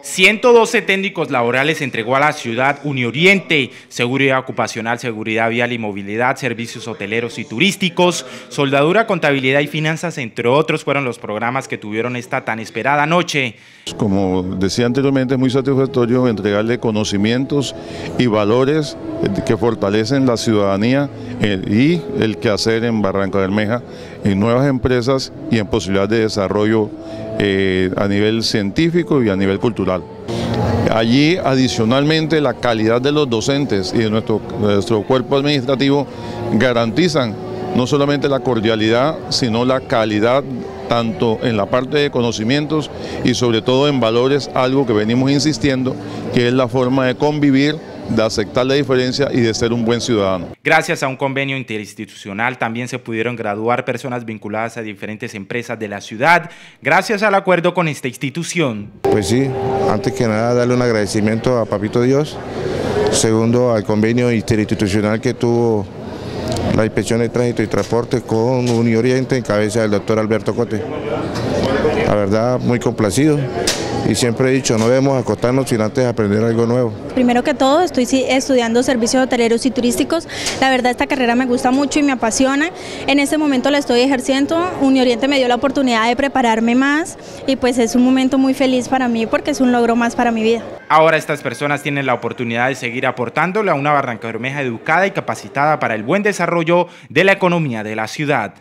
112 técnicos laborales entregó a la ciudad Unioriente, seguridad ocupacional, seguridad vial y movilidad, servicios hoteleros y turísticos, soldadura, contabilidad y finanzas, entre otros, fueron los programas que tuvieron esta tan esperada noche. Como decía anteriormente, es muy satisfactorio entregarle conocimientos y valores que fortalecen la ciudadanía eh, y el quehacer en Barranca Bermeja, en nuevas empresas y en posibilidades de desarrollo eh, a nivel científico y a nivel cultural. Allí adicionalmente la calidad de los docentes y de nuestro, nuestro cuerpo administrativo garantizan no solamente la cordialidad, sino la calidad tanto en la parte de conocimientos y sobre todo en valores, algo que venimos insistiendo, que es la forma de convivir de aceptar la diferencia y de ser un buen ciudadano. Gracias a un convenio interinstitucional también se pudieron graduar personas vinculadas a diferentes empresas de la ciudad, gracias al acuerdo con esta institución. Pues sí, antes que nada darle un agradecimiento a Papito Dios, segundo al convenio interinstitucional que tuvo la Inspección de Tránsito y Transporte con Unioriente en cabeza del doctor Alberto Cote. La verdad, muy complacido y siempre he dicho, no debemos acostarnos sin antes aprender algo nuevo. Primero que todo, estoy estudiando servicios hoteleros y turísticos. La verdad, esta carrera me gusta mucho y me apasiona. En este momento la estoy ejerciendo. Unioriente me dio la oportunidad de prepararme más y pues es un momento muy feliz para mí porque es un logro más para mi vida. Ahora estas personas tienen la oportunidad de seguir aportándole a una Barranca Bermeja educada y capacitada para el buen desarrollo de la economía de la ciudad.